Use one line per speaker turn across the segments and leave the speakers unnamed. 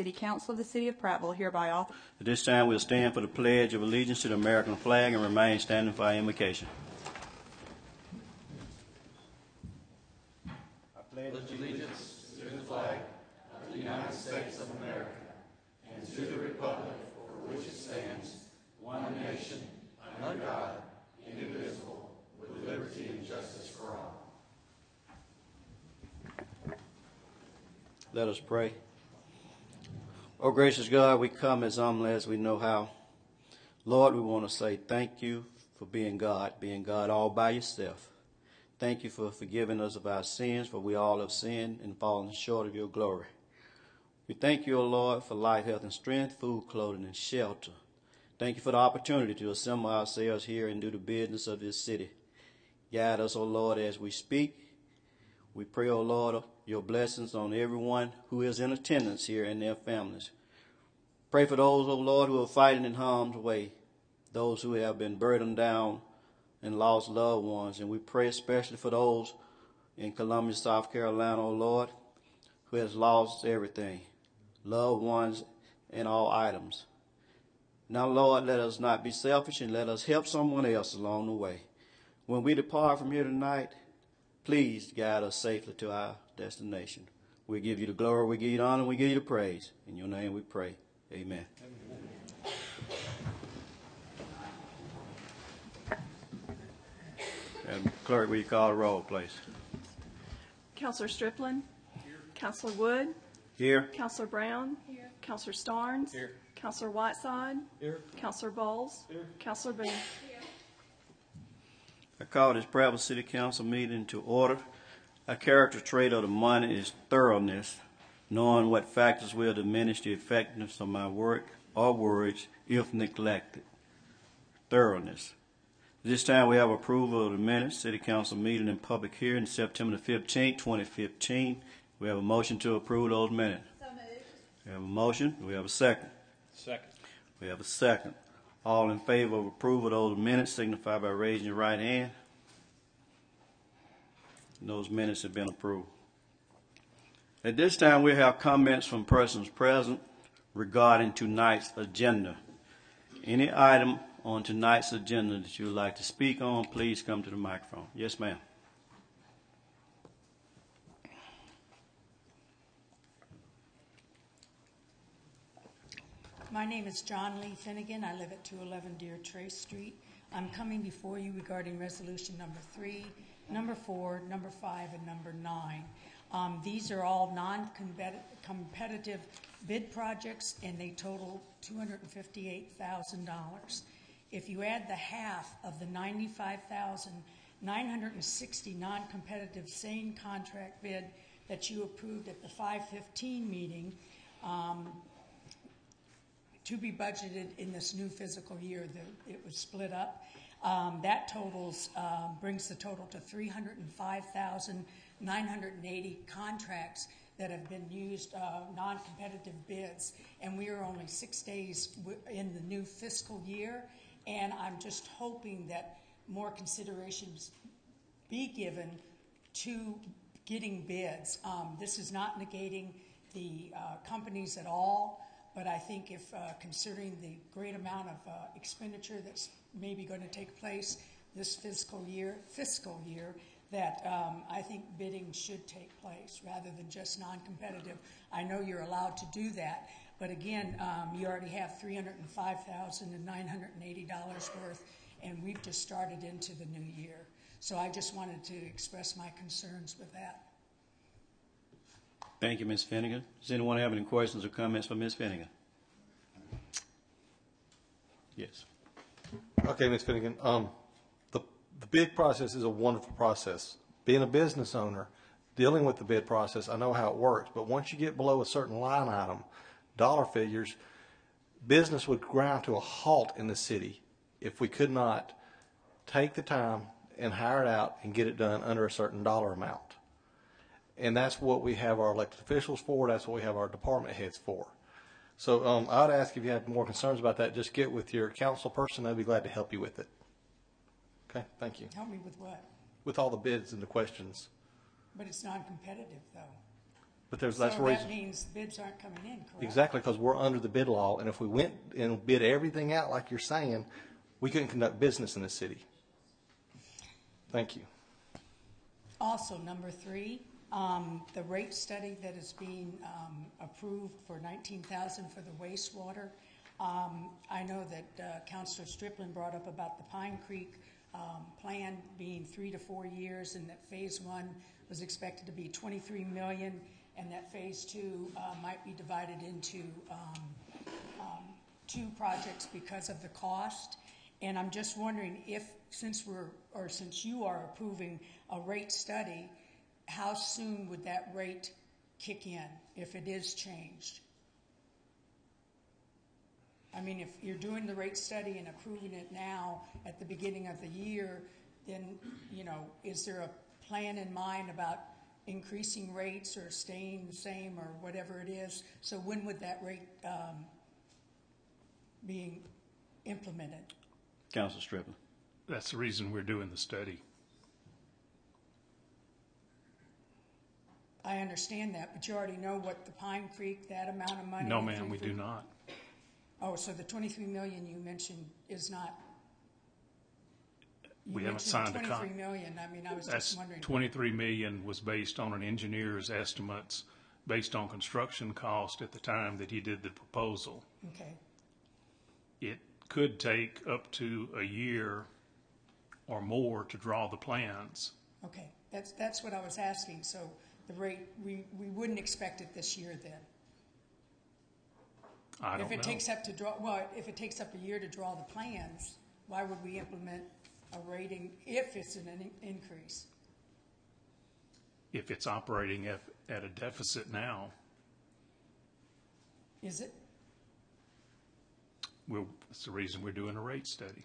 City Council of the City of Prattville hereby author.
At this time, we'll stand for the pledge of allegiance to the American flag and remain standing for our invocation. I pledge
allegiance to the flag of the United States of America and to the republic for which it stands, one nation, under God, indivisible, with liberty and justice for all.
Let us pray. Oh, gracious God, we come as humbly as we know how. Lord, we want to say thank you for being God, being God all by yourself. Thank you for forgiving us of our sins, for we all have sinned and fallen short of your glory. We thank you, O Lord, for life, health, and strength, food, clothing, and shelter. Thank you for the opportunity to assemble ourselves here and do the business of this city. Guide us, O Lord, as we speak. We pray, O Lord, your blessings on everyone who is in attendance here and their families. Pray for those, O Lord, who are fighting in harm's way, those who have been burdened down and lost loved ones. And we pray especially for those in Columbia, South Carolina, O Lord, who has lost everything, loved ones and all items. Now, Lord, let us not be selfish and let us help someone else along the way. When we depart from here tonight, please guide us safely to our destination. We give you the glory, we give you the honor, we give you the praise. In your name we pray. Amen. And clerk, will you call the roll, please?
Counselor Striplin? Counselor Wood?
Here.
Counselor Brown? Here. Counselor Starnes? Here. Counselor Whiteside?
Here.
Counselor Bowles? Here. Counselor Boone?
I call this Prattville City Council meeting to order. A character trait of the month is thoroughness, knowing what factors will diminish the effectiveness of my work or words if neglected. Thoroughness. This time we have approval of the minutes, City Council meeting and public hearing September the 15th, 2015. We have a motion to approve those minutes. We have a motion. We have a second?
Second.
We have a second. All in favor of approval of those minutes signify by raising your right hand. Those minutes have been approved. At this time, we have comments from persons present regarding tonight's agenda. Any item on tonight's agenda that you would like to speak on, please come to the microphone. Yes, ma'am.
My name is John Lee Finnegan. I live at 211 Deer Trace Street. I'm coming before you regarding resolution number three, number four, number five, and number nine. Um, these are all non-competitive bid projects, and they total $258,000. If you add the half of the 95,960 non-competitive same contract bid that you approved at the 515 meeting, um, to be budgeted in this new fiscal year. The, it was split up. Um, that totals um, brings the total to 305,980 contracts that have been used, uh, non-competitive bids, and we are only six days in the new fiscal year. And I'm just hoping that more considerations be given to getting bids. Um, this is not negating the uh, companies at all. But I think if, uh, considering the great amount of expenditure that's maybe going to take place this fiscal year, fiscal year, that um, I think bidding should take place rather than just non-competitive. I know you're allowed to do that, but again, um, you already have $305,980 worth, and we've just started into the new year. So I just wanted to express my concerns with that.
Thank you, Ms. Finnegan. Does anyone have any questions or comments for Ms. Finnegan? Yes.
Okay, Ms. Finnegan, um, the, the bid process is a wonderful process. Being a business owner, dealing with the bid process, I know how it works, but once you get below a certain line item, dollar figures, business would grind to a halt in the city if we could not take the time and hire it out and get it done under a certain dollar amount. And that's what we have our elected officials for, that's what we have our department heads for. So um, I would ask if you have more concerns about that, just get with your council person, they'd be glad to help you with it. Okay, thank you.
Help me with what?
With all the bids and the questions.
But it's non-competitive, though.
But there's, that's
So that
reason.
means bids aren't coming in, correct?
Exactly, because we're under the bid law, and if we went and bid everything out like you're saying, we couldn't conduct business in the city. Thank you.
Also, number three, um, the rate study that is being, um, approved for nineteen thousand for the wastewater. Um, I know that, uh, Counselor Striplin brought up about the Pine Creek, um, plan being three to four years and that phase one was expected to be twenty-three million and that phase two, uh, might be divided into, um, um, two projects because of the cost. And I'm just wondering if, since we're, or since you are approving a rate study, how soon would that rate kick in if it is changed? I mean, if you're doing the rate study and approving it now at the beginning of the year, then, you know, is there a plan in mind about increasing rates or staying the same or whatever it is? So when would that rate, um, be implemented?
Council Striplin.
That's the reason we're doing the study.
I understand that, but you already know what the Pine Creek, that amount of money?
No, ma'am, we do not.
Oh, so the twenty-three million you mentioned is not? you
We haven't
mentioned
signed the con-
Twenty-three million, I mean, I was
That's
just wondering.
twenty-three million was based on an engineer's estimates, based on construction cost at the time that he did the proposal.
Okay,
It could take up to a year or more to draw the plans.
okay, that's, that's what I was asking, so the rate, we, we wouldn't expect it this year then?
I don't
If it
know.
takes up to draw, well, if it takes up a year to draw the plans, why would we implement a rating if it's an in- increase?
If it's operating at, at a deficit now,
Is it?
we'll, that's the reason we're doing a rate study.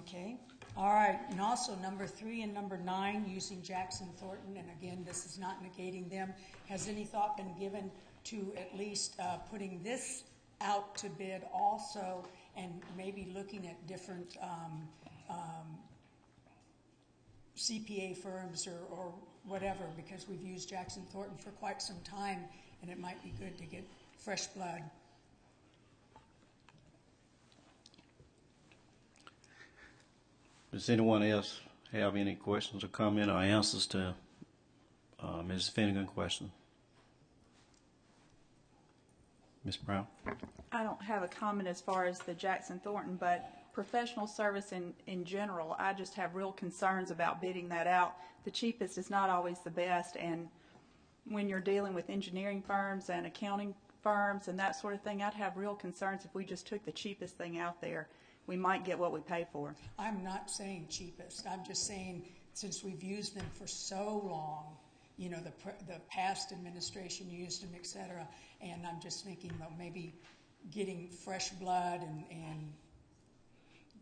Okay, all right, and also number three and number nine, using Jackson Thornton, and again, this is not negating them. Has any thought been given to at least uh, putting this out to bid also, and maybe looking at different um, um, CPA firms or, or whatever, because we've used Jackson Thornton for quite some time, and it might be good to get fresh blood.
Does anyone else have any questions or comment or answers to uh, Ms. Finnegan's question? Ms. Brown?
I don't have a comment as far as the Jackson Thornton, but professional service in, in general, I just have real concerns about bidding that out. The cheapest is not always the best, and when you're dealing with engineering firms and accounting firms and that sort of thing, I'd have real concerns if we just took the cheapest thing out there. We might get what we pay for.
I'm not saying cheapest, I'm just saying, since we've used them for so long, you know, the, the past administration used them, et cetera, and I'm just thinking about maybe getting fresh blood and, and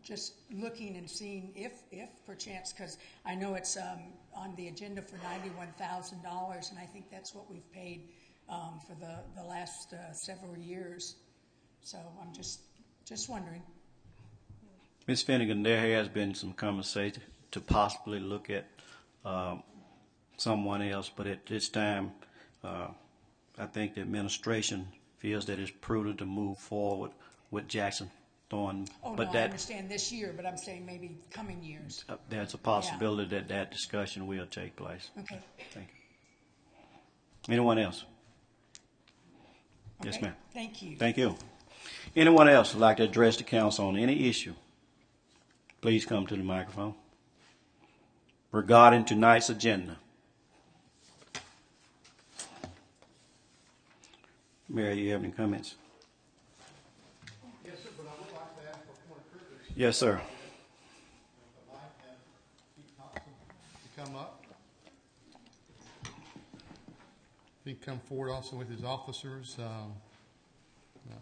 just looking and seeing if, if perchance, because I know it's, um, on the agenda for ninety-one thousand dollars, and I think that's what we've paid, um, for the, the last, uh, several years. So I'm just, just wondering.
Ms. Finnegan, there has been some conversation to possibly look at um, someone else, but at this time, uh, I think the administration feels that it's prudent to move forward with Jackson Thornton.
Oh, no,
But
I
that,
understand this year, but I'm saying maybe coming years.
uh, there's a possibility that that discussion will take place.
Okay.
Thank you. Anyone else? Yes,
Okay.
ma'am.
Thank you.
Thank you. Anyone else would like to address the council on any issue? Please come to the microphone. Regarding tonight's agenda. Mary, you have any comments?
Yes, sir, but I would like to ask for point of privilege.
Yes, sir.
I'd like to Pete Thompson to come up. He can come forward also with his officers. um, uh,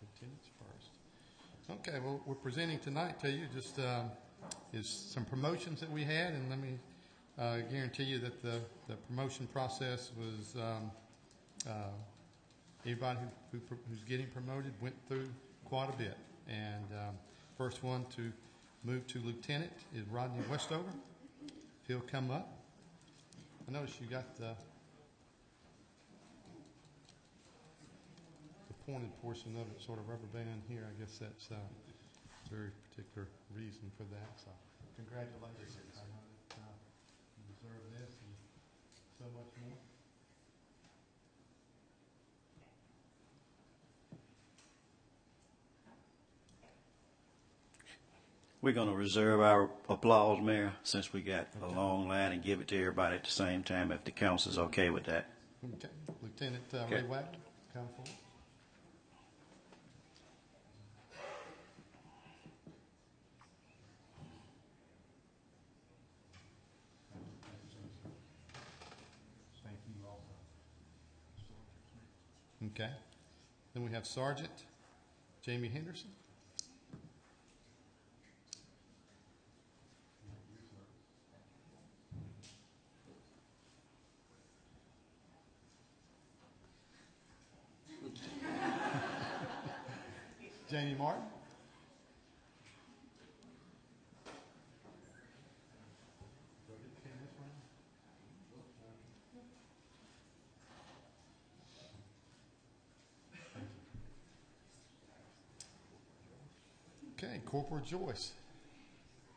Lieutenants first. Okay, well, we're presenting tonight to you just um, is some promotions that we had, and let me uh, guarantee you that the, the promotion process was, um, uh, everybody who, who, who's getting promoted went through quite a bit. And um, first one to move to lieutenant is Rodney Westover. If he'll come up. I notice you got the pointed portion of it sort of rubber band here. I guess that's uh, a very particular reason for that. So congratulations. I know that, uh, You deserve this and so much more.
We're going to reserve our applause, Mayor, since we got a long line and give it to everybody at the same time if the council's okay with that.
Okay, Lieutenant uh, Ray
Okay.
Wagner, come forward. Okay. Then we have Sergeant Jamie Henderson. Jamie Martin. Joyce,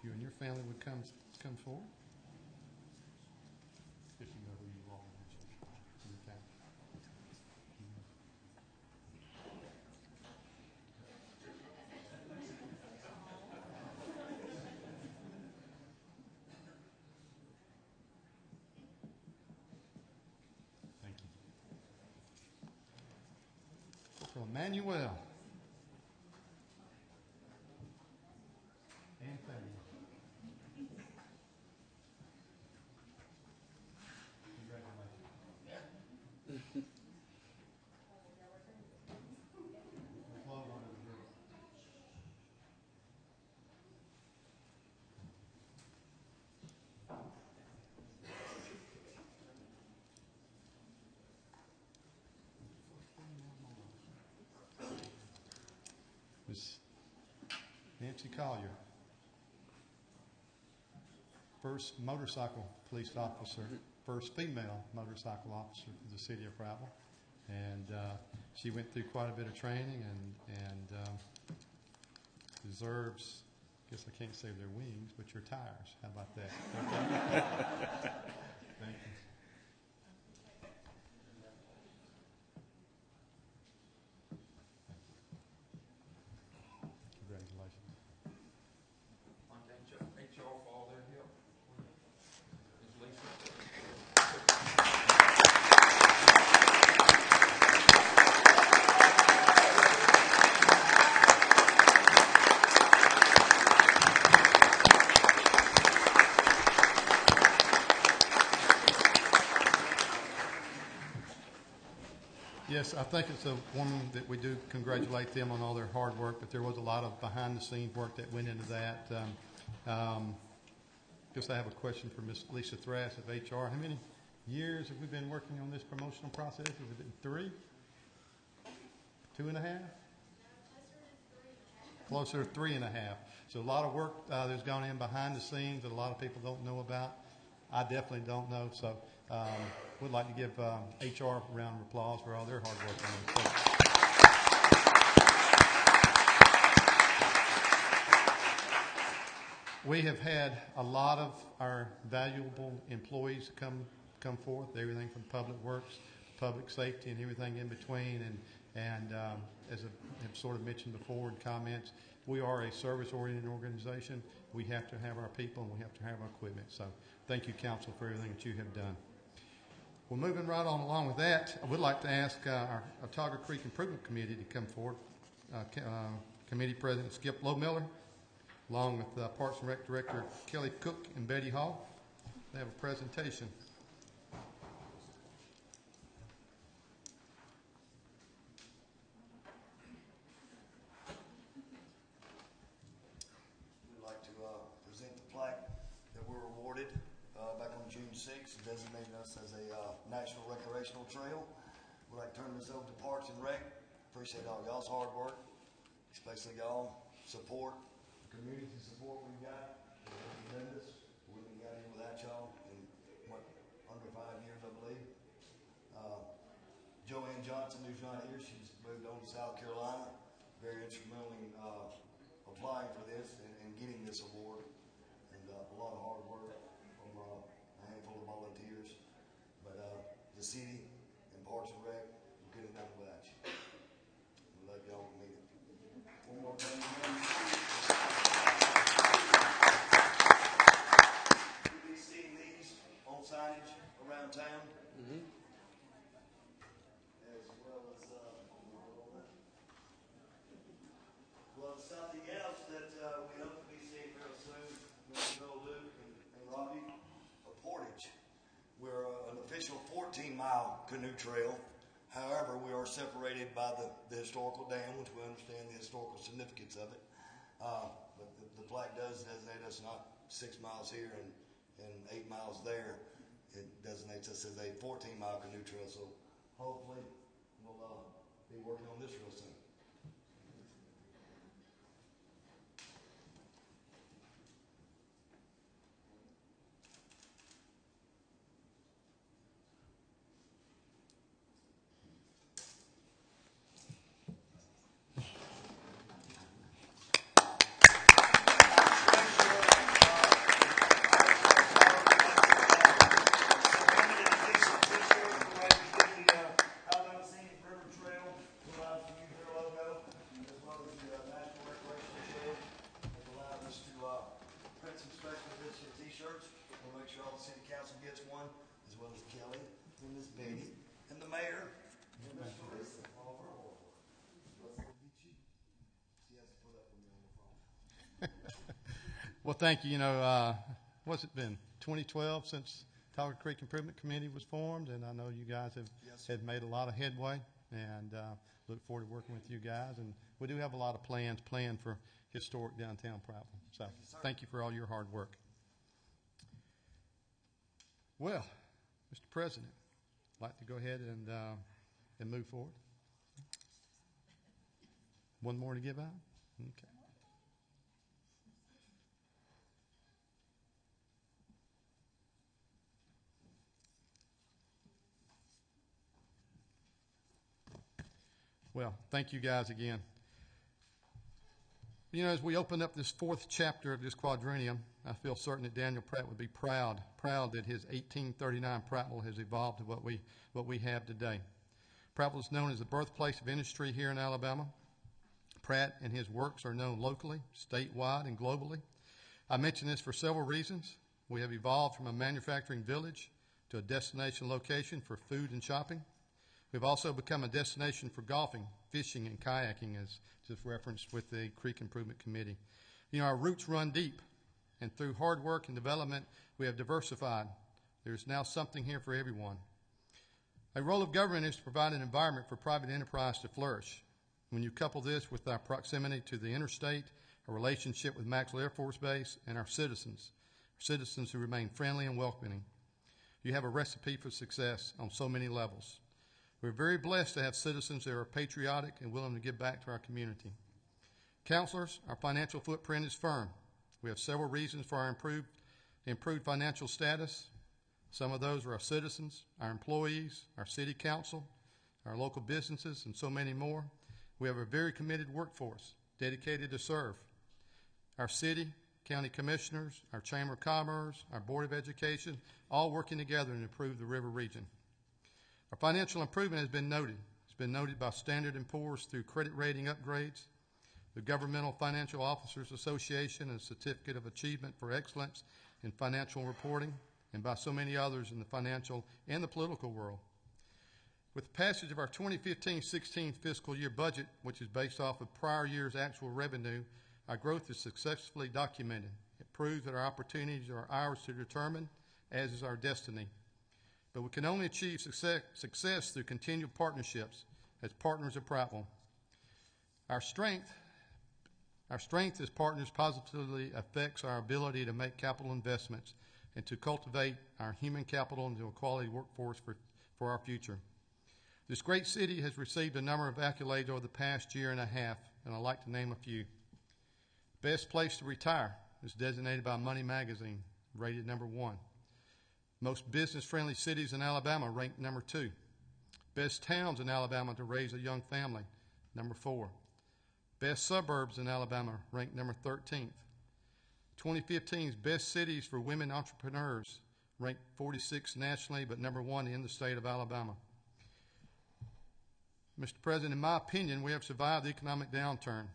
you and your family would come, come forward. If you know who you are. Thank you. Corporal Emmanuel. Collier. First motorcycle police officer, first female motorcycle officer for the city of Prattville. And uh, she went through quite a bit of training and, and um, deserves, I guess I can't say their wings, but your tires. How about that? Thank you. Yes, I think it's a woman that we do congratulate them on all their hard work, but there was a lot of behind-the-scenes work that went into that. Um, um, Guess I have a question for Ms. Lisa Thrash of HR. How many years have we been working on this promotional process? Has it been three? Two and a half? Closer to three and a half. So a lot of work uh, that's gone in behind the scenes that a lot of people don't know about. I definitely don't know, so um, we'd like to give um, HR a round of applause for all their hard work this. We have had a lot of our valuable employees come, come forth, everything from Public Works, Public Safety, and everything in between. And, and um, as I have sort of mentioned before in comments, we are a service-oriented organization. We have to have our people and we have to have our equipment. So thank you, council, for everything that you have done. Well, moving right on along with that, I would like to ask uh, our Autauga Creek Improvement Committee to come forward. Uh, uh, Committee President Skip Lowmiller, along with uh, Parks and Rec Director Kelly Cook and Betty Hall. They have a presentation.
We'd like to uh, present the plaque that we're awarded uh, back on June 6th, designating us as a uh, national trail. We'd like to turn this over to Parks and Rec. Appreciate all y'all's hard work. especially y'all, support, community support we've got. tremendous. We wouldn't have got here without y'all in, what, under five years, I believe. Uh, Joanne Johnson, who's not here, she's moved on to South Carolina, very instrumental in, uh, applying for this and, and getting this award. And, uh, a lot of hard work from, uh, a handful of volunteers. But, uh, the city and Parks and Rec, we couldn't have done it without you. We love y'all, we mean it. One more thing. You'll be seeing these on signage around town. As well as, uh, well, something else that, uh, we hope to be seeing real soon, Mr. Bill Luke and, and Robbie, a portage. We're uh, an official fourteen mile canoe trail. However, we are separated by the, the historical dam, which we understand the historical significance of it. Uh, but the, the plaque does designate us not six miles here and, and eight miles there. It designates us as a fourteen mile canoe trail, so hopefully we'll, uh, be working on this real soon. T-shirts. We'll make sure all the city council gets one, as well as Kelly and Miss Betty and the mayor and Miss Teresa. All of our award. Let's go get you. She has to put up with me on the phone.
Well, thank you. You know, uh, what's it been, 2012 since Talker Creek Improvement Committee was formed? And I know you guys have,
Yes,
have made a lot of headway and uh, look forward to working with you guys. And we do have a lot of plans planned for historic downtown Prattville. So thank you for all your hard work. Well, Mr. President, I'd like to go ahead and, uh, and move forward. One more to give out? Okay. Well, thank you guys again. You know, as we open up this fourth chapter of this quadrennium, I feel certain that Daniel Pratt would be proud, proud that his 1839 Prattville has evolved to what we, what we have today. Prattville is known as the birthplace of industry here in Alabama. Pratt and his works are known locally, statewide, and globally. I mention this for several reasons. We have evolved from a manufacturing village to a destination location for food and shopping. We've also become a destination for golfing, fishing, and kayaking, as just referenced with the Creek Improvement Committee. You know, our roots run deep, and through hard work and development, we have diversified. There's now something here for everyone. A role of government is to provide an environment for private enterprise to flourish. When you couple this with our proximity to the interstate, our relationship with Maxwell Air Force Base, and our citizens, citizens who remain friendly and welcoming, you have a recipe for success on so many levels. We're very blessed to have citizens that are patriotic and willing to give back to our community. Counselors, our financial footprint is firm. We have several reasons for our improved, improved financial status. Some of those are our citizens, our employees, our city council, our local businesses, and so many more. We have a very committed workforce dedicated to serve. Our city, county commissioners, our Chamber of Commerce, our Board of Education, all working together to improve the river region. Our financial improvement has been noted. It's been noted by Standard & Poor's through credit rating upgrades, the Governmental Financial Officers Association and Certificate of Achievement for Excellence in Financial Reporting, and by so many others in the financial and the political world. With the passage of our 2015-16 fiscal year budget, which is based off of prior year's actual revenue, our growth is successfully documented. It proves that our opportunities are ours to determine, as is our destiny. But we can only achieve success, success through continued partnerships as partners of Prattville. Our strength, our strength as partners positively affects our ability to make capital investments and to cultivate our human capital into a quality workforce for, for our future. This great city has received a number of accolades over the past year and a half, and I'd like to name a few. Best place to retire is designated by Money Magazine, rated number one. Most business friendly cities in Alabama ranked number two. Best towns in Alabama to raise a young family, number four. Best suburbs in Alabama ranked number 13th. 2015's Best Cities for Women Entrepreneurs ranked 46 nationally, but number one in the state of Alabama. Mr. President, in my opinion, we have survived the economic downturn.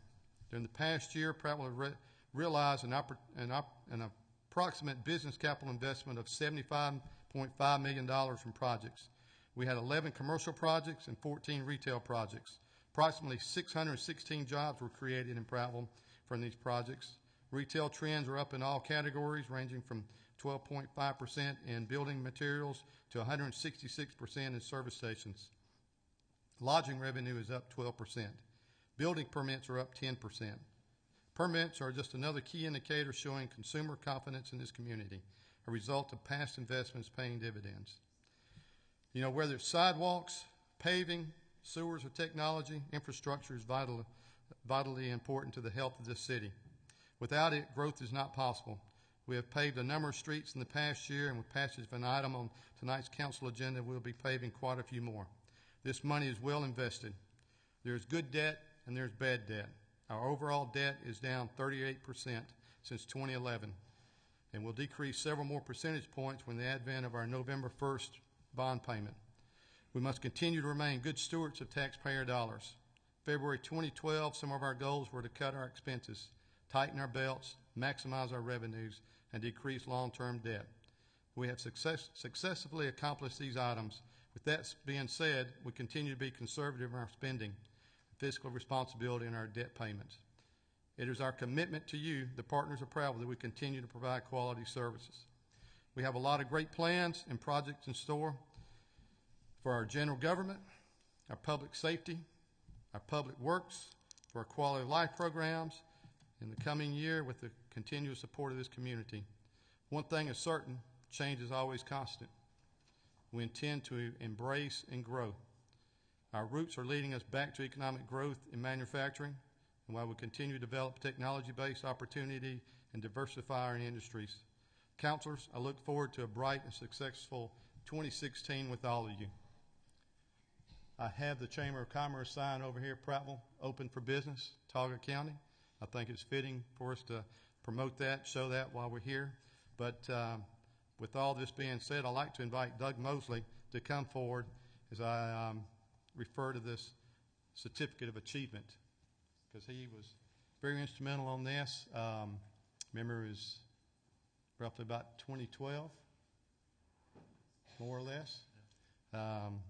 During the past year, will re- realize an, oppor- an, op- an approximate business capital investment of $75.5 million from projects. We had 11 commercial projects and 14 retail projects. Approximately 616 jobs were created in Prattville from these projects. Retail trends are up in all categories, ranging from 12.5% in building materials to 166% in service stations. Lodging revenue is up 12%. Building permits are up 10%. Permits are just another key indicator showing consumer confidence in this community, a result of past investments paying dividends. You know, whether it's sidewalks, paving, sewers, or technology, infrastructure is vital, vitally important to the health of this city. Without it, growth is not possible. We have paved a number of streets in the past year, and with passage of an item on tonight's council agenda, we'll be paving quite a few more. This money is well invested. There's good debt and there's bad debt. Our overall debt is down 38% since 2011 and will decrease several more percentage points when the advent of our November 1st bond payment. We must continue to remain good stewards of taxpayer dollars. February 2012, some of our goals were to cut our expenses, tighten our belts, maximize our revenues, and decrease long-term debt. We have success, successfully accomplished these items. With that being said, we continue to be conservative in our spending, fiscal responsibility, in our debt payments. It is our commitment to you, the partners of Prattville, that we continue to provide quality services. We have a lot of great plans and projects in store for our general government, our public safety, our public works, for our quality of life programs in the coming year with the continuous support of this community. One thing is certain change is always constant. We intend to embrace and grow. Our roots are leading us back to economic growth in manufacturing, and while we continue to develop technology based opportunity and diversify our industries. Counselors, I look forward to a bright and successful 2016 with all of you. I have the Chamber of Commerce sign over here, Prattville, open for business, Tauga County. I think it's fitting for us to promote that, show that while we're here. But um, with all this being said, I'd like to invite Doug Mosley to come forward as I um, refer to this certificate of achievement because he was very instrumental on this. Um, remember, it was roughly about 2012, more or less. Um,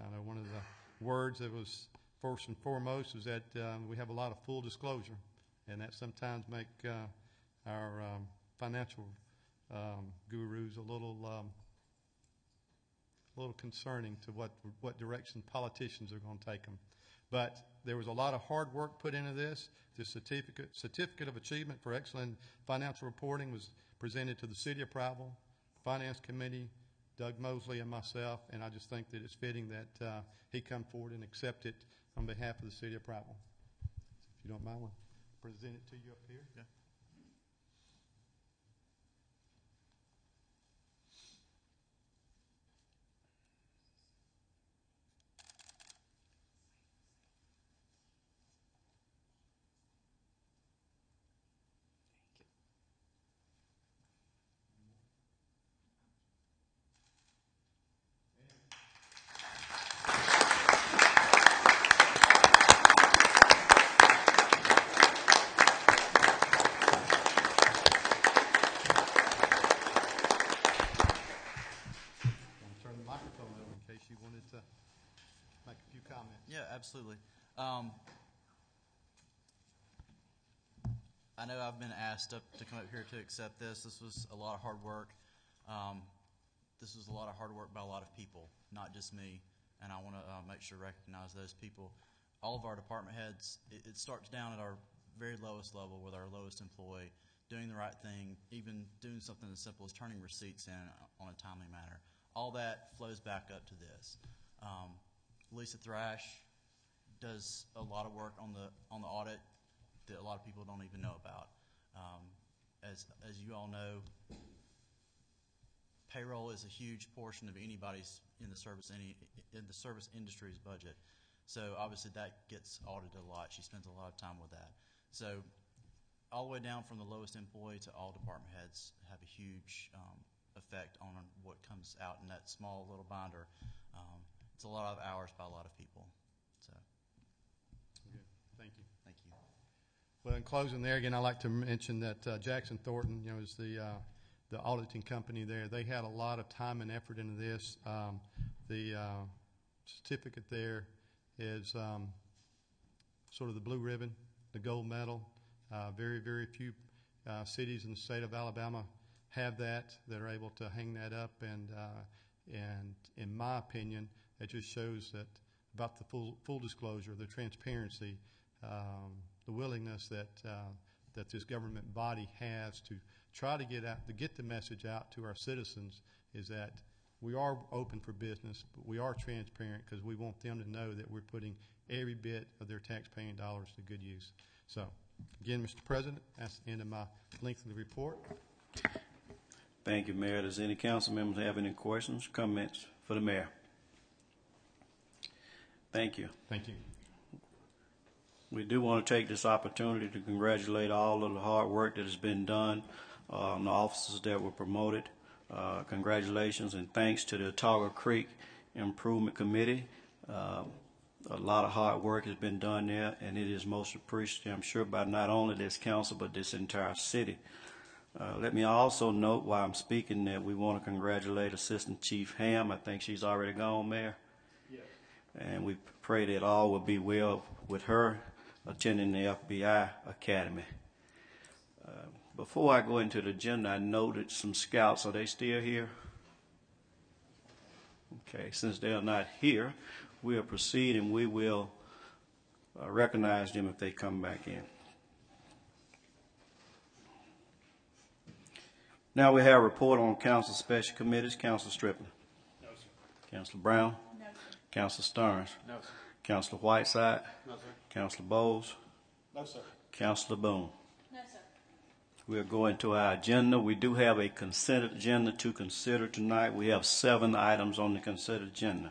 I know one of the words that was first and foremost is that um, we have a lot of full disclosure, and that sometimes make uh, our um, financial um, gurus a little um, a little concerning to what what direction politicians are going to take them. But there was a lot of hard work put into this. The certificate certificate of achievement for excellent financial reporting was presented to the City of Prattville, Finance Committee, Doug Mosley, and myself. And I just think that it's fitting that uh, he come forward and accept it on behalf of the City of Prattville. If you don't mind, I'll present it to you up here.
Yeah.
I'll turn the microphone over in case you wanted to make a few comments.
Yeah, absolutely. Um, I know I've been asked up to come up here to accept this. This was a lot of hard work. Um, this was a lot of hard work by a lot of people, not just me. And I want to uh, make sure to recognize those people. All of our department heads, it, it starts down at our very lowest level with our lowest employee, doing the right thing, even doing something as simple as turning receipts in on a timely manner. All that flows back up to this. Um, Lisa Thrash, does a lot of work on the, on the audit that a lot of people don't even know about. Um, As, as you all know, payroll is a huge portion of anybody's in the service, any, in the service industry's budget. So obviously that gets audited a lot. She spends a lot of time with that. So all the way down from the lowest employee to all department heads have a huge um, effect on what comes out in that small little binder. Um, It's a lot of hours by a lot of people,
Thank you.
thank you.
Well, in closing there, again, I'd like to mention that uh, Jackson Thornton, you know, is the, uh, the auditing company there. They had a lot of time and effort into this. Um, The uh, certificate there is um, sort of the blue ribbon, the gold medal. Uh, Very, very few uh, cities in the state of Alabama have that, that are able to hang that up. And, uh, and in my opinion, it just shows that about the full, full disclosure, the transparency, the willingness that, uh, that this government body has to try to get out, to get the message out to our citizens is that we are open for business, but we are transparent because we want them to know that we're putting every bit of their taxpaying dollars to good use. So, again, Mr. President, that's the end of my lengthy report.
Thank you, Mayor. Does any council members have any questions, comments for the mayor? Thank you.
Thank you.
We do want to take this opportunity to congratulate all of the hard work that has been done uh, on the officers that were promoted. Uh, Congratulations and thanks to the Autauga Creek Improvement Committee. Uh, A lot of hard work has been done there, and it is most appreciated, I'm sure, by not only this council, but this entire city. Uh, Let me also note while I'm speaking that we want to congratulate Assistant Chief Ham. I think she's already gone, Mayor. Yes. And we pray that all will be well with her attending the FBI Academy. Uh, Before I go into the agenda, I noted some scouts. Are they still here? Okay, since they are not here, we'll proceed and we will uh, recognize them if they come back in. Now we have a report on council special committees. Council Striplin.
No, sir.
Councilor Brown.
No, sir.
Councilor Starnes.
No, sir.
Councilor Whiteside.
No, sir.
Councilor Bowles.
No, sir.
Councilor Boone.
No, sir.
We're going to our agenda. We do have a consent agenda to consider tonight. We have seven items on the consent agenda.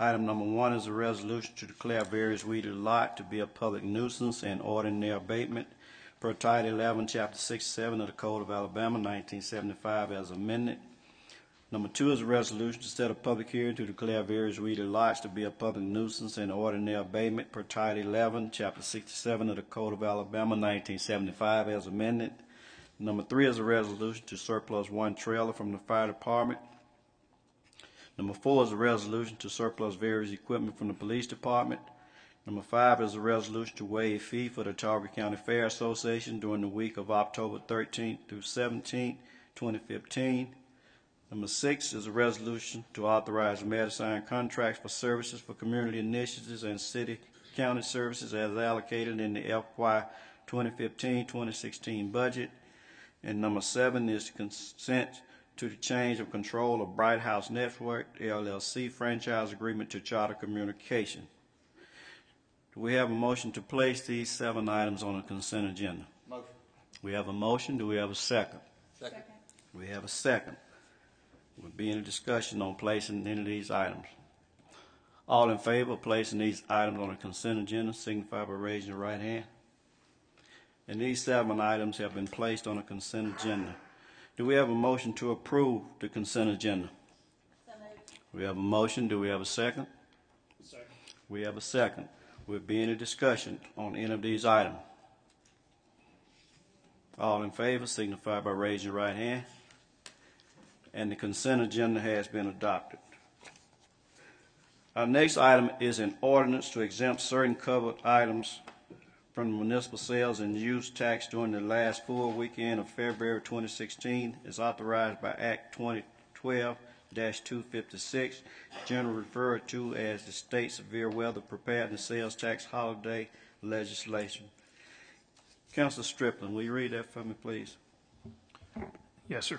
Item number one is a resolution to declare various weeded lot to be a public nuisance and ordering their abatement per Title 11, Chapter 67 of the Code of Alabama, 1975, as amended. Number two is a resolution to set a public hearing to declare various weeded lots to be a public nuisance and their abatement per Title 11, Chapter 67 of the Code of Alabama, 1975, as amended. Number three is a resolution to surplus one trailer from the fire department. Number four is a resolution to surplus various equipment from the police department. Number five is a resolution to waive fee for the Tarver County Fair Association during the week of October 13th through 17th, 2015. Number six is a resolution to authorize sign contracts for services for community initiatives and city county services as allocated in the FY 2015-2016 budget. And number seven is consent to the change of control of Bright House Network LLC franchise agreement to Charter Communication. Do we have a motion to place these seven items on the consent agenda?
Motion.
We have a motion. Do we have a second?
Second.
We have a second. We'll be in a discussion on placing any of these items. All in favor of placing these items on the consent agenda signify by raising your right hand. And these seven items have been placed on the consent agenda. Do we have a motion to approve the consent agenda? We have a motion. Do we have a second?
Second.
We have a second. We'll be in a discussion on any of these items. All in favor signify by raising your right hand. And the consent agenda has been adopted. Our next item is an ordinance to exempt certain covered items from municipal sales and use tax during the last full weekend of February 2016 is authorized by Act 2012-256, generally referred to as the State Severe Weather Preparedness Sales Tax Holiday legislation. Councilor Striplin, will you read that for me, please?
Yes, sir.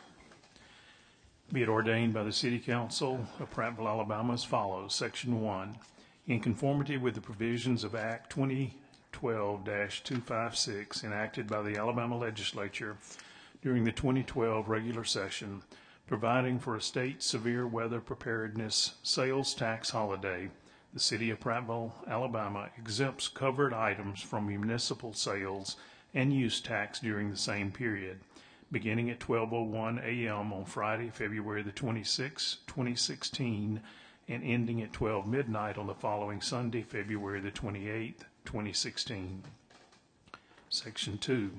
Be it ordained by the City Council of Prattville, Alabama as follows. Section 1, in conformity with the provisions of Act 2012-256 enacted by the Alabama Legislature during the 2012 regular session, providing for a state severe weather preparedness sales tax holiday, the city of Prattville, Alabama exempts covered items from municipal sales and use tax during the same period, beginning at 12:01 a.m. on Friday, February the 26th, 2016, and ending at 12 midnight on the following Sunday, February the 28th, 2016. Section 2.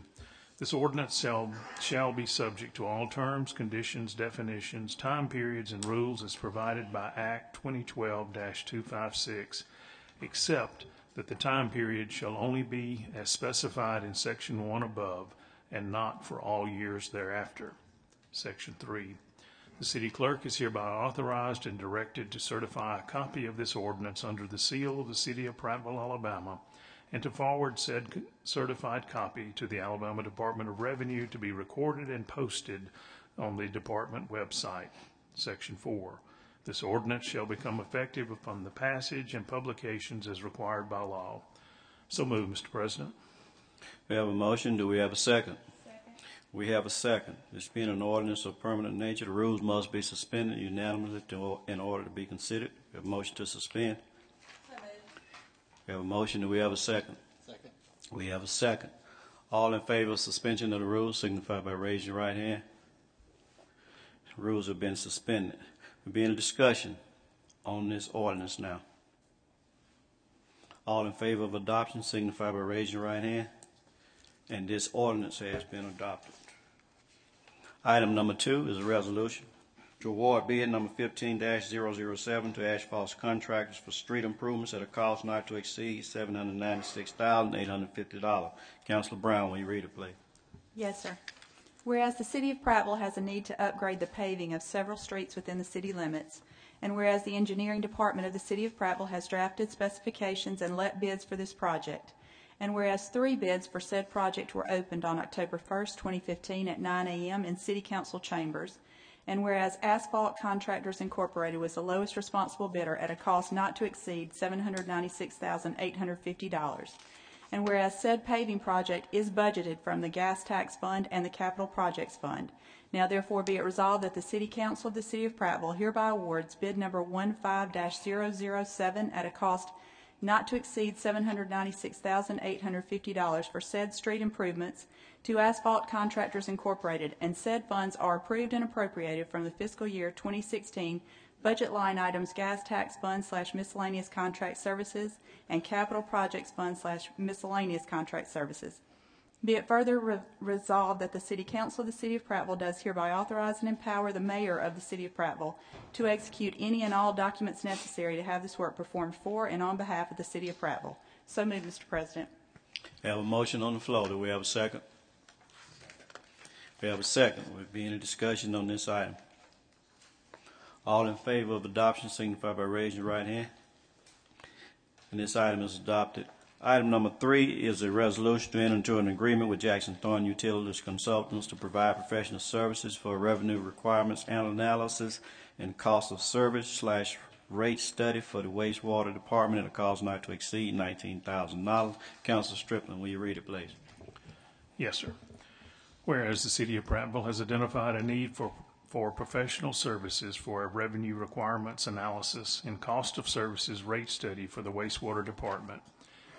This ordinance shall, shall be subject to all terms, conditions, definitions, time periods, and rules as provided by Act 2012-256, except that the time period shall only be as specified in Section 1 above, and not for all years thereafter. Section 3. The city clerk is hereby authorized and directed to certify a copy of this ordinance under the seal of the city of Prattville, Alabama, and to forward said certified copy to the Alabama Department of Revenue to be recorded and posted on the department website. Section 4. This ordinance shall become effective upon the passage and publications as required by law. So move, Mr. President.
We have a motion. Do we have a second? We have a second. This being an ordinance of permanent nature, the rules must be suspended unanimously to, in order to be considered. We have a motion to suspend. We have a motion. Do we have a second?
Second.
We have a second. All in favor of suspension of the rules signify by raising your right hand. Rules have been suspended. We'll be in a discussion on this ordinance now. All in favor of adoption signify by raising your right hand. And this ordinance has been adopted. Item number two is a resolution to award bid number fifteen 7 to Asphalt Contractors for street improvements at a cost not to exceed seven hundred ninety-six thousand eight hundred fifty dollars. Councilor Brown, will you read it, please?
Yes, sir. Whereas the city of Prattville has a need to upgrade the paving of several streets within the city limits, and whereas the engineering department of the city of Prattville has drafted specifications and let bids for this project, and whereas three bids for said project were opened on October 1st, 2015 at 9 a.m. in city council chambers, and whereas Asphalt Contractors Incorporated was the lowest responsible bidder at a cost not to exceed $796,850, and whereas said paving project is budgeted from the Gas Tax Fund and the Capital Projects Fund, now therefore be it resolved that the City Council of the City of Prattville hereby awards bid number 15-007 at a cost not to exceed $796,850 for said street improvements to Asphalt Contractors Incorporated, and said funds are approved and appropriated from the fiscal year 2016 budget line items Gas Tax Fund slash miscellaneous contract services and Capital Projects Fund slash miscellaneous contract services. Be it further re- resolved that the City Council of the City of Prattville does hereby authorize and empower the mayor of the City of Prattville to execute any and all documents necessary to have this work performed for and on behalf of the City of Prattville. So moved, Mr. President.
We have a motion on the floor. Do we have a second? We have a second. We'll be in a discussion on this item. All in favor of adoption signify by raising your right hand. And this item is adopted. Item number three is a resolution to enter into an agreement with Jackson Thornton Utilities Consultants to provide professional services for revenue requirements and analysis and cost of service slash rate study for the wastewater department at a cost not to exceed nineteen thousand dollars. Council Strickland, will you read it, please?
Yes, sir. Whereas the city of Prattville has identified a need for, for professional services for a revenue requirements analysis and cost of services rate study for the wastewater department.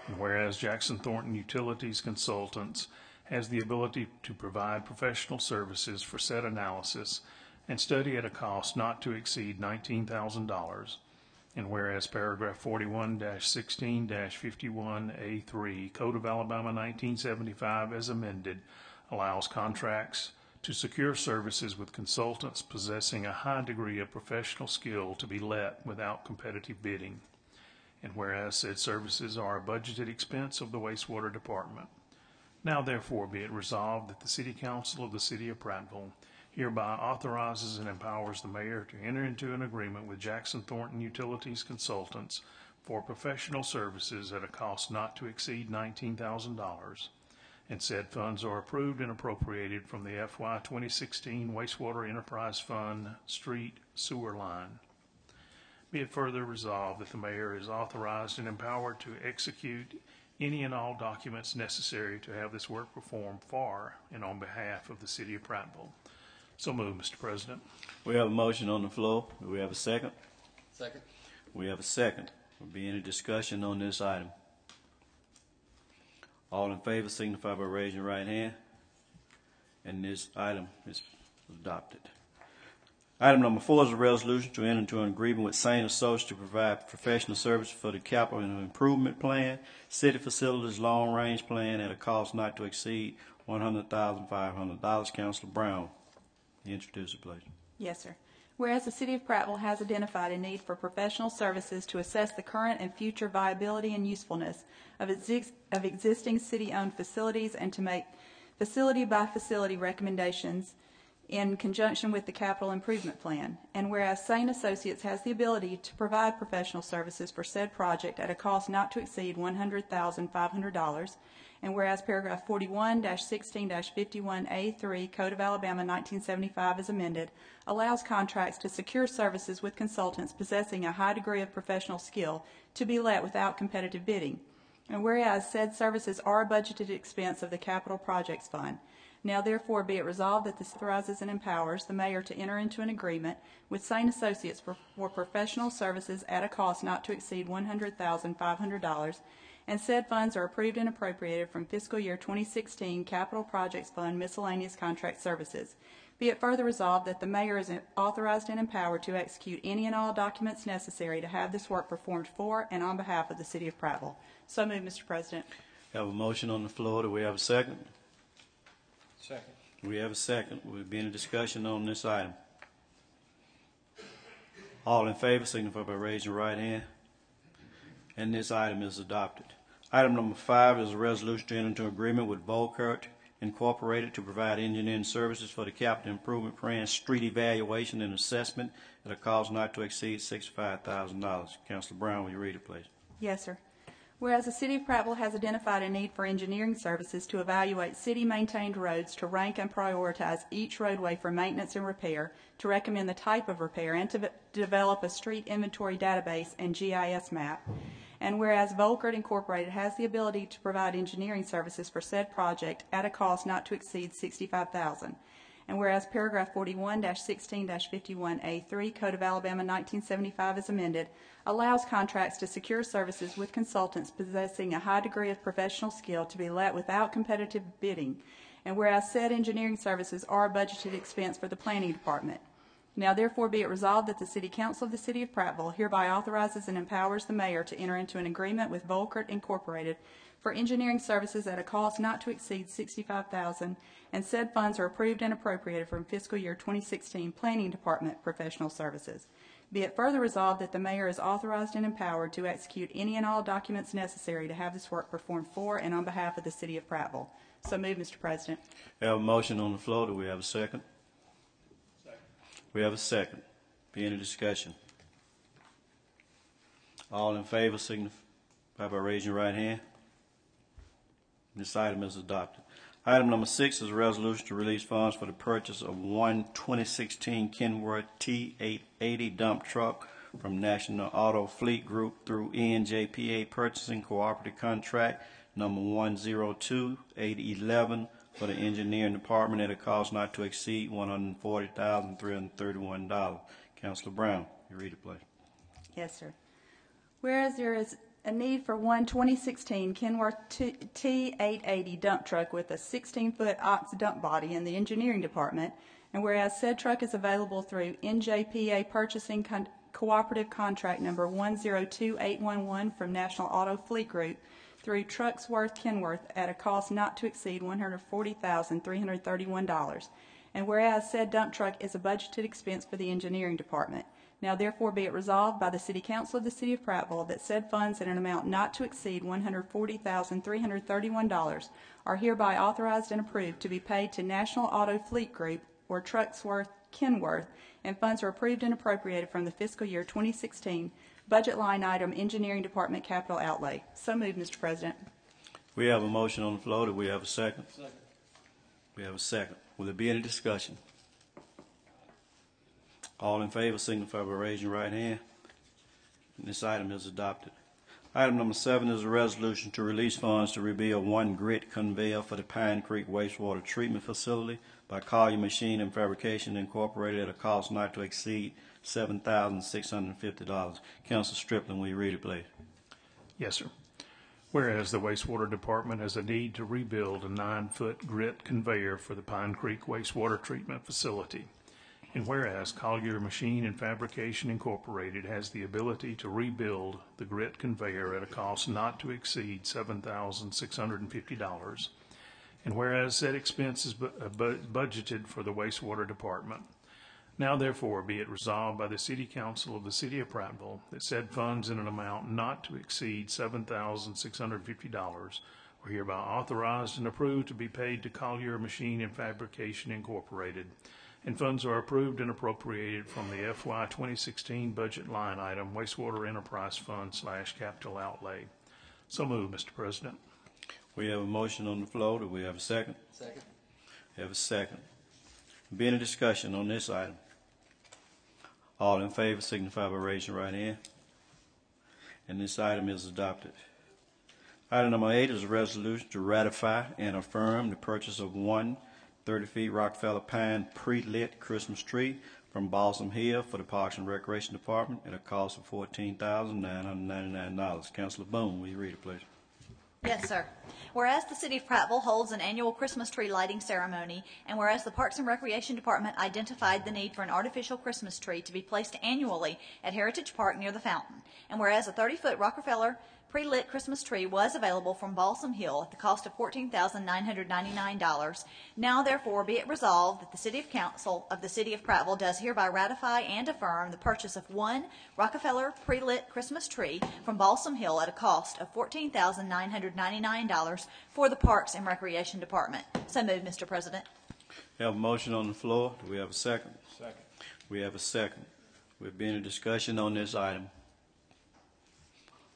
And whereas Jackson Thornton Utilities Consultants has the ability to provide professional services for said analysis and study at a cost not to exceed nineteen thousand dollars. And whereas paragraph forty-one sixteen fifty-one A three, Code of Alabama nineteen seventy-five as amended, allows contracts to secure services with consultants possessing a high degree of professional skill to be let without competitive bidding. And whereas said services are a budgeted expense of the wastewater department. Now therefore be it resolved that the City Council of the City of Prattville hereby authorizes and empowers the mayor to enter into an agreement with Jackson Thornton Utilities Consultants for professional services at a cost not to exceed nineteen thousand dollars. And said funds are approved and appropriated from the FY twenty sixteen wastewater enterprise fund street sewer line. Be it further resolved that the mayor is authorized and empowered to execute any and all documents necessary to have this work performed for and on behalf of the city of Prattville. So moved, Mr. President.
We have a motion on the floor. Do we have a second?
Second.
We have a second. Will be any discussion on this item? All in favor signify by raising your right hand. And this item is adopted. Item number four is a resolution to enter into an agreement with Sain Associates to provide professional services for the capital improvement plan, city facilities long-range plan at a cost not to exceed one hundred thousand five hundred dollars. Councilor Brown, introduce it, please.
Yes, sir. Whereas the City of Prattville has identified a need for professional services to assess the current and future viability and usefulness of exis- of existing city-owned facilities and to make facility-by-facility recommendations in conjunction with the capital improvement plan. And whereas Sain Associates has the ability to provide professional services for said project at a cost not to exceed one hundred thousand five hundred dollars, and whereas paragraph 41-16-51A3 Code of Alabama nineteen seventy-five is amended, allows contracts to secure services with consultants possessing a high degree of professional skill to be let without competitive bidding. And whereas said services are a budgeted expense of the Capital Projects Fund, now therefore be it resolved that this authorizes and empowers the mayor to enter into an agreement with Sain Associates for, for professional services at a cost not to exceed one hundred thousand five hundred dollars, and said funds are approved and appropriated from fiscal year twenty sixteen Capital Projects Fund miscellaneous contract services. Be it further resolved that the mayor is authorized and empowered to execute any and all documents necessary to have this work performed for and on behalf of the city of Prattville. So moved, Mr. President.
Have a motion on the floor. Do we have a second?
Second.
We have a second. Will there be any discussion on this item? All in favor signify by raising your right hand. And this item is adopted. Item number five is a resolution to enter into agreement with Volkert Incorporated to provide engineering services for the capital improvement plan, street evaluation and assessment at a cost not to exceed sixty-five thousand dollars. Councilor Brown, will you read it, please?
Yes, sir. Whereas the city of Prattville has identified a need for engineering services to evaluate city-maintained roads, to rank and prioritize each roadway for maintenance and repair, to recommend the type of repair, and to develop a street inventory database and GIS map. And whereas Volkert Incorporated has the ability to provide engineering services for said project at a cost not to exceed sixty-five thousand. And whereas paragraph 41-16-51A3 Code of Alabama nineteen seventy-five is amended, allows contracts to secure services with consultants possessing a high degree of professional skill to be let without competitive bidding. And whereas said engineering services are a budgeted expense for the planning department. Now therefore be it resolved that the City Council of the City of Prattville hereby authorizes and empowers the mayor to enter into an agreement with Volkert Incorporated for engineering services at a cost not to exceed 65,000, and said funds are approved and appropriated from fiscal year twenty sixteen Planning Department Professional Services. Be it further resolved that the mayor is authorized and empowered to execute any and all documents necessary to have this work performed for and on behalf of the City of Prattville. So move, Mr. President.
We have a motion on the floor. Do we have a second? Second. We have a second. Be any discussion? All in favor signify by raising your right hand. This item is adopted. Item number six is a resolution to release funds for the purchase of one 2016 Kenworth T880 dump truck from National Auto Fleet Group through E NJPA Purchasing Cooperative Contract number 102-811 for the engineering department at a cost not to exceed $140,331. Councilor Brown, you read it, please.
Yes, sir. Whereas there is a need for one 2016 Kenworth T- T880 dump truck with a 16-foot ox dump body in the engineering department, and whereas said truck is available through NJPA Purchasing Con- Cooperative Contract Number 102811 from National Auto Fleet Group through Truckworx Kenworth at a cost not to exceed $140,331. And whereas said dump truck is a budgeted expense for the engineering department, now therefore be it resolved by the City Council of the City of Prattville that said funds in an amount not to exceed one hundred forty thousand three hundred thirty-one dollars are hereby authorized and approved to be paid to National Auto Fleet Group or Truckworx Kenworth, and funds are approved and appropriated from the fiscal year twenty sixteen budget line item Engineering Department Capital Outlay. So moved, Mr. President.
We have a motion on the floor. Do we have a second? Second. We have a second. Will there be any discussion? All in favor signify by raising your right hand. This item is adopted. Item number seven is a resolution to release funds to rebuild one grit conveyor for the Pine Creek wastewater treatment facility by Collier Machine and Fabrication Incorporated at a cost not to exceed seven thousand six hundred and fifty dollars. Council Strickland, will you read it, please?
Yes, sir. Whereas the wastewater department has a need to rebuild a nine-foot grit conveyor for the Pine Creek wastewater treatment facility. And whereas Collier Machine and Fabrication Incorporated has the ability to rebuild the grit conveyor at a cost not to exceed seven thousand six hundred and fifty dollars. And whereas said expense is bu- uh, bu- budgeted for the wastewater department. Now therefore be it resolved by the City Council of the City of Prattville that said funds in an amount not to exceed seven thousand six hundred fifty dollars are hereby authorized and approved to be paid to Collier Machine and Fabrication Incorporated. And funds are approved and appropriated from the FY twenty sixteen budget line item wastewater enterprise fund slash capital outlay. So move, Mr. President.
We have a motion on the floor. Do we have a second?
Second.
We have a second. Be any discussion on this item? All in favor signify by raising your right hand. And this item is adopted. Item number eight is a resolution to ratify and affirm the purchase of one 30 feet Rockefeller Pine pre-lit Christmas tree from Balsam Hill for the Parks and Recreation Department at a cost of $14,999. Councilor Boone, will you read it, please?
Yes, sir. Whereas the City of Prattville holds an annual Christmas tree lighting ceremony, and whereas the Parks and Recreation Department identified the need for an artificial Christmas tree to be placed annually at Heritage Park near the fountain, and whereas a 30-foot Rockefeller pre-lit Christmas tree was available from Balsam Hill at the cost of $14,999, now therefore be it resolved that the City of Council of the City of Prattville does hereby ratify and affirm the purchase of one Rockefeller pre-lit Christmas tree from Balsam Hill at a cost of $14,999 for the Parks and Recreation Department. So moved, Mr. President.
We have a motion on the floor. Do we have a second?
Second.
We have a second. We've been in discussion on this item.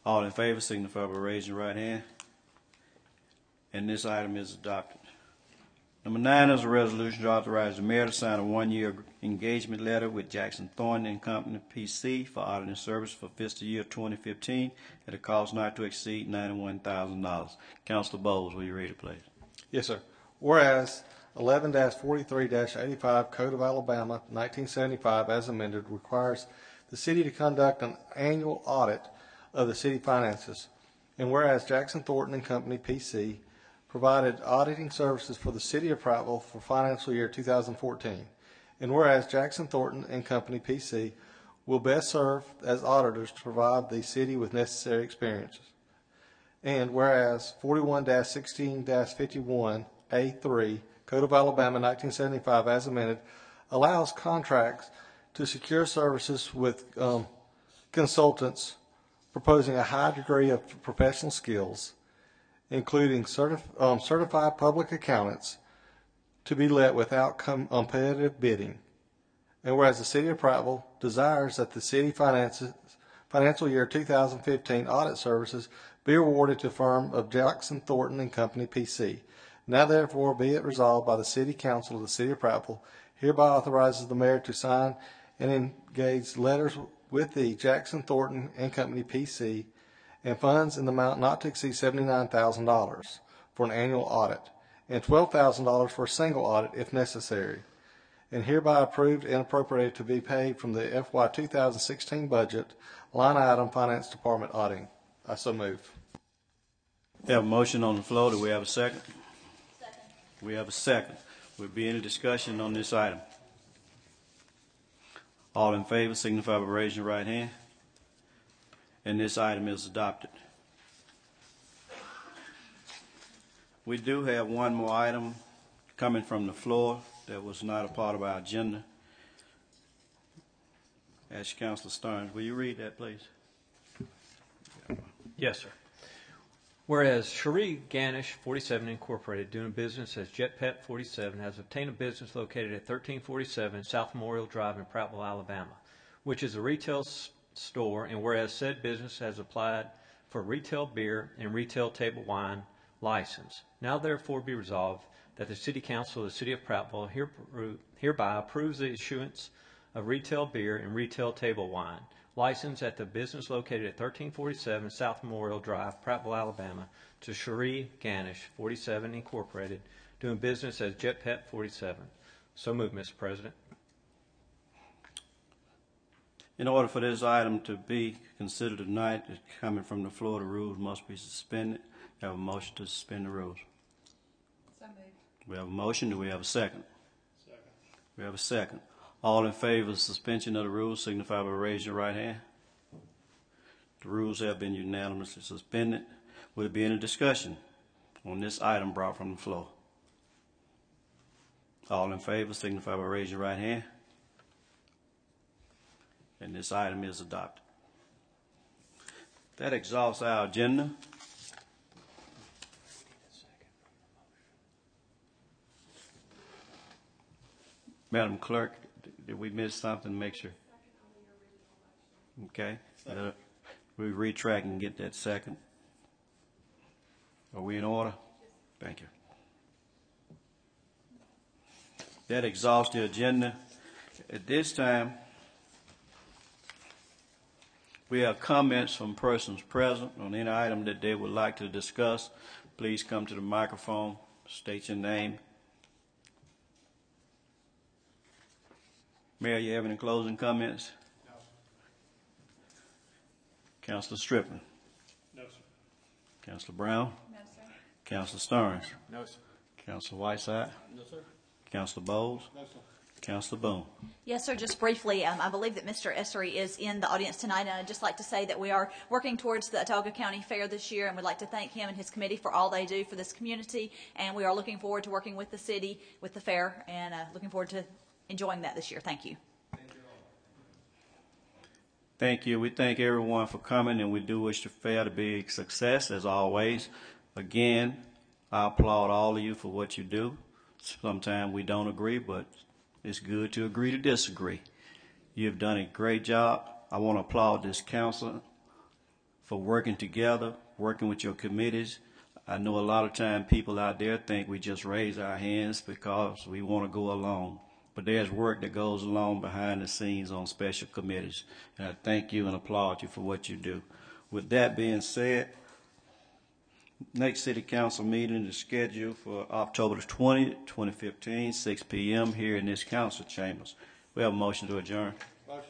All in favor signify by raising your right hand. And this item is adopted. Number nine is a resolution to authorize the mayor to sign a one-year engagement letter with Jackson Thornton and Company, P.C. for auditing service for fiscal year 2015 at a cost not to exceed $91,000. Councilor Bowles, will you read it, please?
Yes, sir. Whereas eleven forty-three eighty-five Code of Alabama, nineteen seventy-five, as amended, requires the city to conduct an annual audit of the city finances. And whereas Jackson Thornton and Company, P.C., provided auditing services for the city of Prattville for financial year two thousand fourteen. And whereas Jackson Thornton and Company, P.C., will best serve as auditors to provide the city with necessary experiences. And whereas 41-16-51A3, Code of Alabama nineteen seventy-five as amended, allows contracts to secure services with um, consultants proposing a high degree of professional skills, including certif- um, certified public accountants, to be let without com- competitive bidding. And whereas the city of Prattville desires that the city finances, financial year 2015 audit services be awarded to firm of Jackson Thornton and Company, P.C. Now therefore be it resolved by the city council of the city of Prattville hereby authorizes the mayor to sign and engage letters with the Jackson Thornton and Company, P.C. and funds in the amount not to exceed $79,000 for an annual audit and $12,000 for a single audit if necessary and hereby approved and appropriated to be paid from the FY 2016 budget, line item Finance Department auditing. I so move.
We have a motion on the floor. Do we have a second? Second. We have a second. Will be any discussion on this item? All in favor signify by raising your right hand. And this item is adopted. We do have one more item coming from the floor that was not a part of our agenda. Ask Councilor Starnes, will you read that, please?
Yes, sir. Whereas Shri Ganesh, 47 Incorporated, doing business as Jet Pep 47, has obtained a business located at 1347 South Memorial Drive in Prattville, Alabama, which is a retail s- store, and whereas said business has applied for retail beer and retail table wine license. Now therefore be resolved that the City Council of the City of Prattville here- hereby approves the issuance of retail beer and retail table wine license at the business located at 1347 South Memorial Drive, Prattville, Alabama, to Shri Ganesh, 47 Incorporated, doing business as Jet Pep 47. So moved, Mr. President.
In order for this item to be considered tonight, it's coming from the floor, the rules must be suspended. We Have a motion to suspend the rules.
So moved.
We have a motion, do we have a second? Second. We have a second. All in favor of suspension of the rules signify by raising your right hand. The rules have been unanimously suspended. Will there be any discussion on this item brought from the floor? All in favor signify by raising your right hand. And this item is adopted. That exhausts our agenda. Madam Clerk, did we miss something? Make sure. Okay. Uh, We retrack and get that second. Are we in order? Thank you. That exhausts the agenda. At this time, we have comments from persons present on any item that they would like to discuss. Please come to the microphone, state your name. Mayor, you have any closing comments? No. Councilor Strickland?
No, sir.
Councilor Brown?
No, sir.
Councilor Starnes?
No, sir.
Councilor Whiteside?
No, sir.
Councilor Bowles?
No, sir.
Councilor Boone?
Yes, sir. Just briefly, um, I believe that Mr. Essery is in the audience tonight, and I'd just like to say that we are working towards the Autauga County Fair this year, and we'd like to thank him and his committee for all they do for this community. And we are looking forward to working with the city with the fair, and uh, looking forward to enjoying that this year. Thank you.
Thank you. We thank everyone for coming, and we do wish the fair to be a success as always. Again, I applaud all of you for what you do. Sometimes we don't agree, but it's good to agree to disagree. You've done a great job. I want to applaud this council for working together, working with your committees. I know a lot of time people out there think we just raise our hands because we want to go along. But there's work that goes along behind the scenes on special committees. And I thank you and applaud you for what you do. With that being said, next city council meeting is scheduled for October the 20th, 2015, 6 p.m. here in this council chambers. We have a motion to adjourn.
Motion.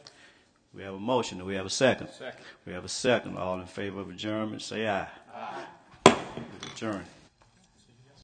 We have a motion. Do we have a second?
Second.
We have a second. All in favor of adjournment, say aye. Aye. Adjourn.